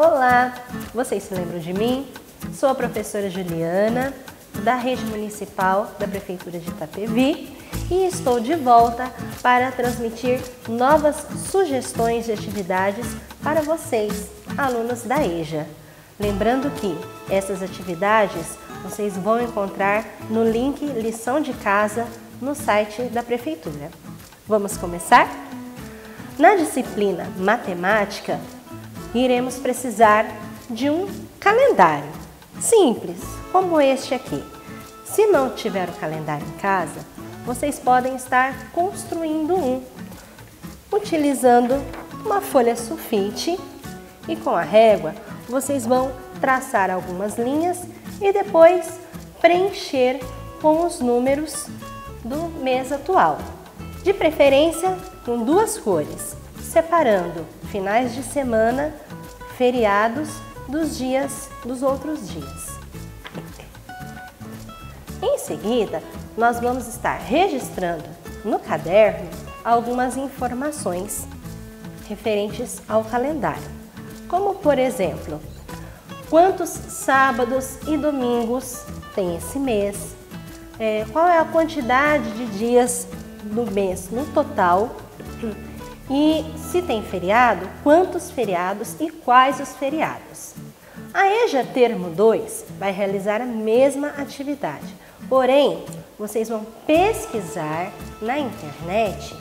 Olá, vocês se lembram de mim? Sou a professora Juliana, da Rede Municipal da Prefeitura de Itapevi e estou de volta para transmitir novas sugestões de atividades para vocês, alunos da EJA. Lembrando que essas atividades vocês vão encontrar no link Lição de Casa no site da Prefeitura. Vamos começar? Na disciplina Matemática, iremos precisar de um calendário simples, como este aqui. Se não tiver o calendário em casa, vocês podem estar construindo um, utilizando uma folha sulfite e com a régua vocês vão traçar algumas linhas e depois preencher com os números do mês atual. De preferência com duas cores, separando finais de semana, feriados dos dias dos outros dias. Em seguida, nós vamos estar registrando no caderno algumas informações referentes ao calendário, como por exemplo, quantos sábados e domingos tem esse mês, é, qual é a quantidade de dias do mês no total e se tem feriado, quantos feriados e quais os feriados. A EJA Termo 2 vai realizar a mesma atividade, porém, vocês vão pesquisar na internet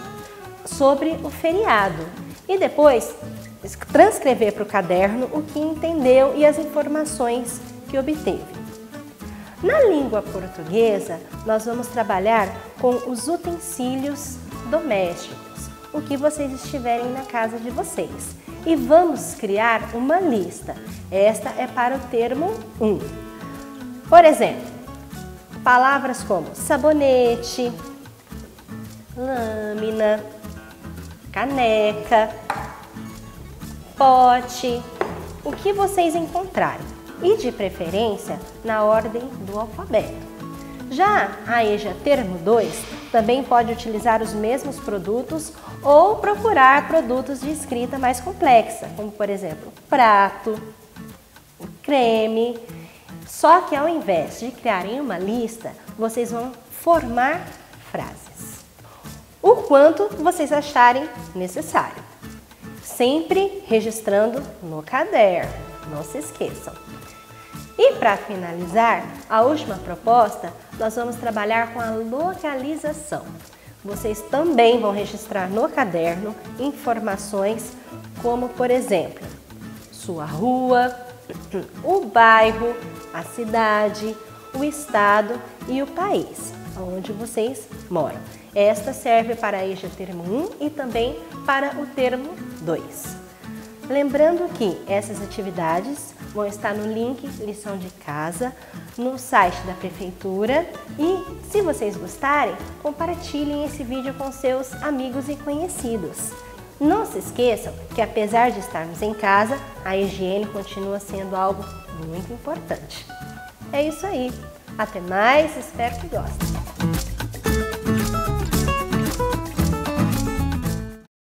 sobre o feriado e depois transcrever para o caderno o que entendeu e as informações que obteve. Na língua portuguesa, nós vamos trabalhar com os utensílios domésticos o que vocês estiverem na casa de vocês. E vamos criar uma lista. Esta é para o termo 1. Por exemplo, palavras como sabonete, lâmina, caneca, pote, o que vocês encontrarem. E de preferência na ordem do alfabeto. Já a EJA Termo 2 também pode utilizar os mesmos produtos ou procurar produtos de escrita mais complexa, como por exemplo, prato, creme. Só que ao invés de criarem uma lista, vocês vão formar frases. O quanto vocês acharem necessário. Sempre registrando no caderno, não se esqueçam. E para finalizar, a última proposta, nós vamos trabalhar com a localização. Vocês também vão registrar no caderno informações como, por exemplo, sua rua, o bairro, a cidade, o estado e o país onde vocês moram. Esta serve para EJA termo 1 e também para o termo 2. Lembrando que essas atividades vão estar no link lição de casa, no site da prefeitura e, se vocês gostarem, compartilhem esse vídeo com seus amigos e conhecidos. Não se esqueçam que apesar de estarmos em casa, a higiene continua sendo algo muito importante. É isso aí. Até mais, espero que gostem.